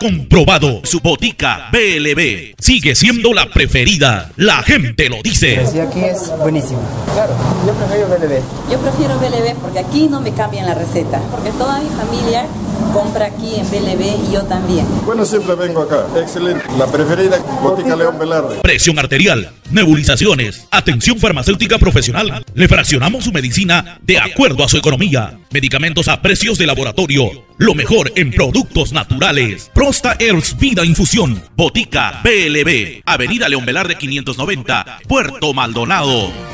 Comprobado, su botica BLB sigue siendo la preferida. La gente lo dice. Sí, aquí es buenísimo. Claro, yo prefiero BLB. Yo prefiero BLB porque aquí no me cambian la receta. Porque toda mi familia compra aquí en BLB y yo también. Bueno, siempre vengo acá. Excelente. La preferida, Botica León Velarde. Presión arterial, nebulizaciones, atención farmacéutica profesional. Le fraccionamos su medicina de acuerdo a su economía. Medicamentos a precios de laboratorio. Lo mejor en productos naturales. Prosta Herbs Vida Infusión. Botica BLB. Avenida León Velarde 590. Puerto Maldonado.